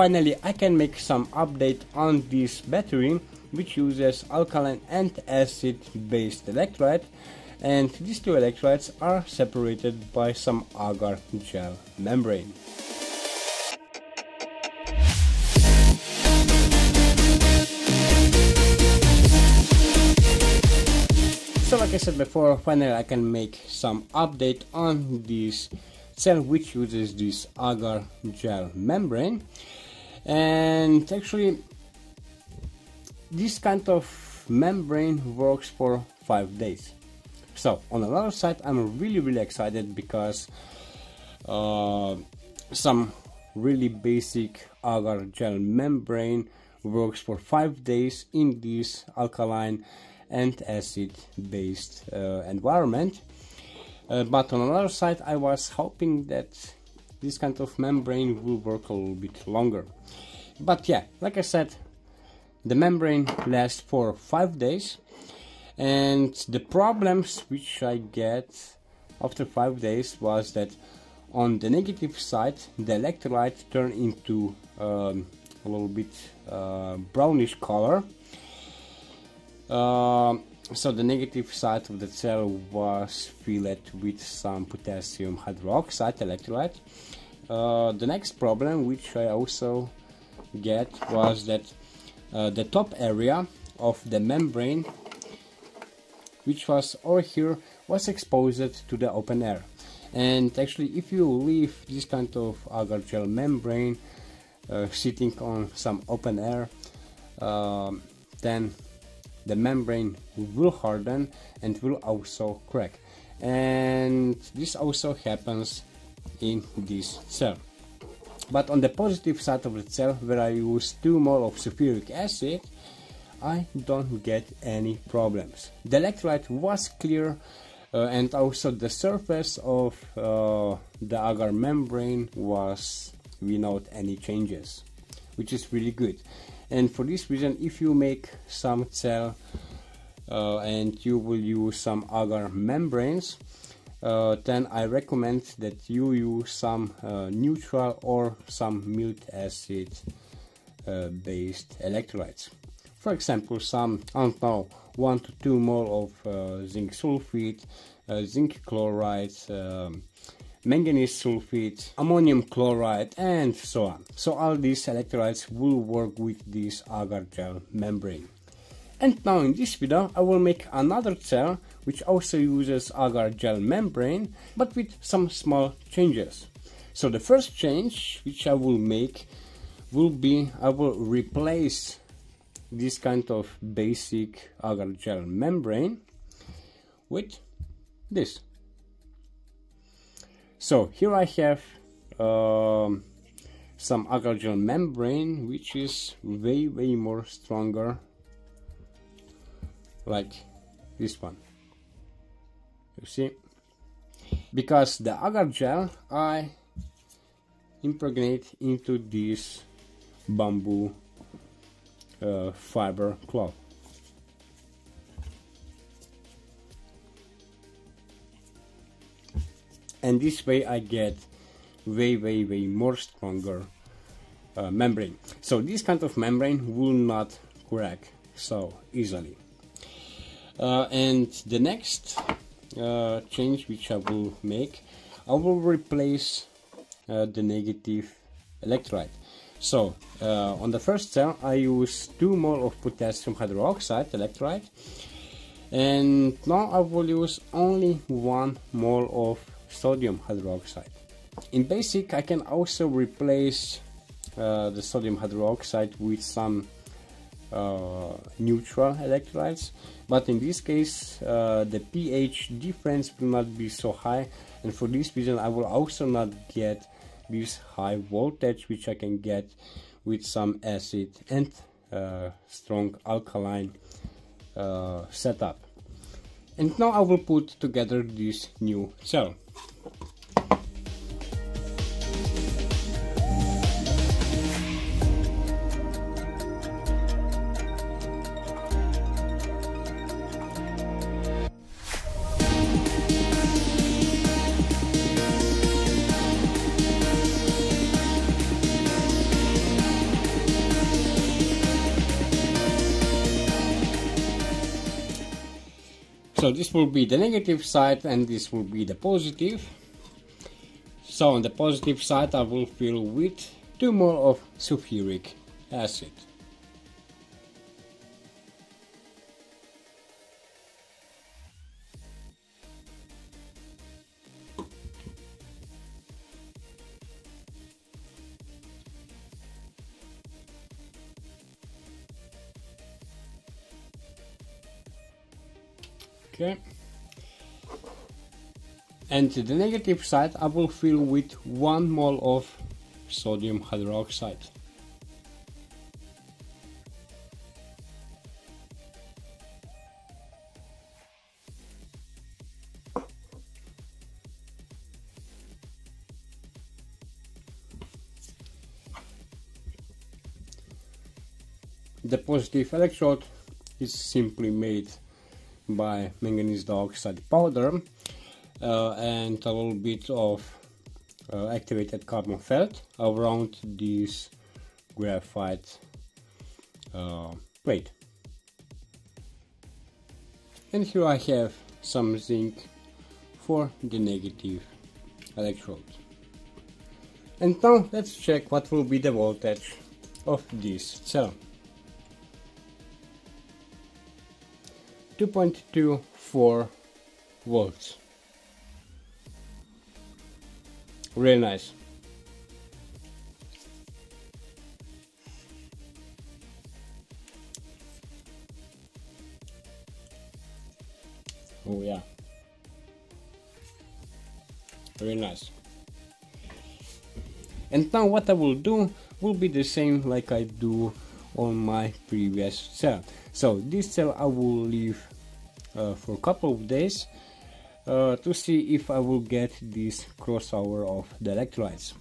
finally I can make some update on this battery which uses alkaline and acid based electrolyte and these two electrolytes are separated by some agar gel membrane. So like I said before, finally I can make some update on this cell which uses this agar gel membrane and actually this kind of membrane works for five days. So on the other side I'm really really excited because uh, some really basic agar gel membrane works for five days in this alkaline and acid based uh, environment. Uh, but on the other side I was hoping that this kind of membrane will work a little bit longer. But yeah like I said the membrane lasts for five days. And the problems which I get after five days was that on the negative side the electrolyte turned into um, a little bit uh, brownish color. Uh, so the negative side of the cell was filled with some potassium hydroxide electrolyte. Uh, the next problem which I also get was that uh, the top area of the membrane which was over here was exposed to the open air. And actually if you leave this kind of agar gel membrane uh, sitting on some open air um, then the membrane will harden and will also crack. And this also happens in this cell. But on the positive side of the cell where I use 2 mole of sulfuric acid I don't get any problems. The electrolyte was clear uh, and also the surface of uh, the agar membrane was without any changes which is really good and for this reason if you make some cell uh, and you will use some agar membranes uh, then I recommend that you use some uh, neutral or some milk acid uh, based electrolytes. For example, some, I don't know, 1 to 2 mole of uh, zinc sulfate, uh, zinc chloride, um, manganese sulfate, ammonium chloride, and so on. So all these electrolytes will work with this agar gel membrane. And now in this video I will make another cell which also uses agar gel membrane but with some small changes. So the first change which I will make will be I will replace this kind of basic agar gel membrane with this. So here I have um, some agar gel membrane which is way way more stronger. Like this one. You see? Because the agar gel I impregnate into this bamboo uh, fiber cloth. And this way I get way, way, way more stronger uh, membrane. So this kind of membrane will not crack so easily. Uh, and the next uh, change which I will make, I will replace uh, the negative electrolyte. So, uh, on the first cell I use 2 mole of potassium hydroxide electrolyte and now I will use only 1 mole of sodium hydroxide. In basic I can also replace uh, the sodium hydroxide with some uh, neutral electrolytes. But in this case uh, the pH difference will not be so high. And for this reason I will also not get this high voltage which I can get with some acid and uh, strong alkaline uh, setup and now I will put together this new cell so this will be the negative side and this will be the positive. So on the positive side I will fill with two mole of sulfuric acid and the negative side I will fill with one mole of sodium hydroxide. The positive electrode is simply made by manganese dioxide powder uh, and a little bit of uh, activated carbon felt around this graphite uh, plate. And here I have some zinc for the negative electrode. And now let's check what will be the voltage of this cell. 2.24 volts. Really nice. Oh yeah. Very nice. And now what I will do will be the same like I do on my previous cell. So this cell I will leave uh, for a couple of days uh, to see if I will get this crossover of the electrolytes.